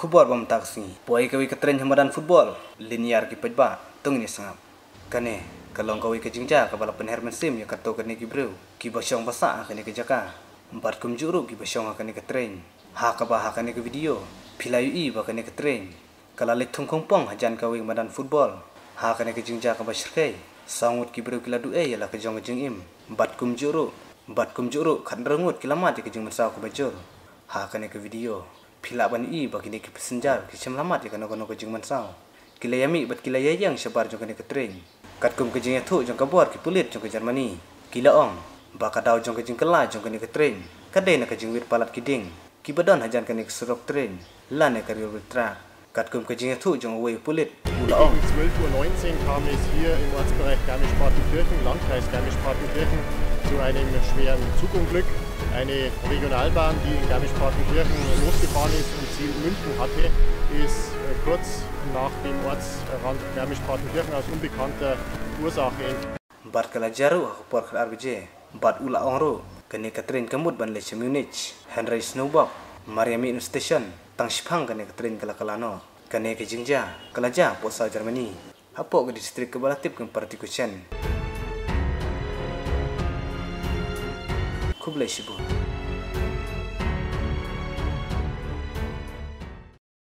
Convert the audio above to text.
kubor bam taksi poi kawi ka tren hamadan football linear ki pajba tung ni sangap kane kalong kawi ka jingja ka bala penhermen sim ya kato kane ki bro ki basyong basa kane ka jaka. Empat kum juru ki basyong kane ka tren ha ka ba ha kane ka video. Pilayu i ba kane ka tren kala le thung khong pong hajan kawi madan football ha kane ka jingja ka bashrkai sangut ki bro kila du e ya la ka jong jing im. Empat kum juru empat kum juru khan kilamat ki jing masaw ka bajur ha kane ka video pila ban i ba kini ki pesenjar ki sem lamat ya kana kono ko jing man sao kila yami bat kila yayang sebar jong ke train kat kum ke jing ya thu jong ka bor ki pulit jong ke germany kila ong ba ka daw jong ke jing kala jong ke train kade na ka jing wit palat ki ding ki badon hajan ke surok train la ne ka riol tra. Kat kum ke jing ya thu jong wei pulit ula ong 12:19 Uhr kam es hier im Ortsbereich Garmisch-Partenkirchen, Landkreis Garmisch-Partenkirchen, zu einem schweren Zugunglück. Eine Regionalbahn, die in Garmisch-Partenkirchen losgefahren ist und Ziel München hatte, ist äh, kurz nach dem Ortsrand Garmisch-Partenkirchen aus unbekannter Ursache. Bad Kalajaru, Bad RBJ, Bad Ula Onro, Gene Katrin Kemut Ban Munich, Henry Snowbob, Mariami Station, Tangshipang Gene Katrin Kalakalano, Gene Kijingja, Kalaja, Posa Germany, Hapok Distrik Kebalatip Kempartikusen. Musik kublai shibuya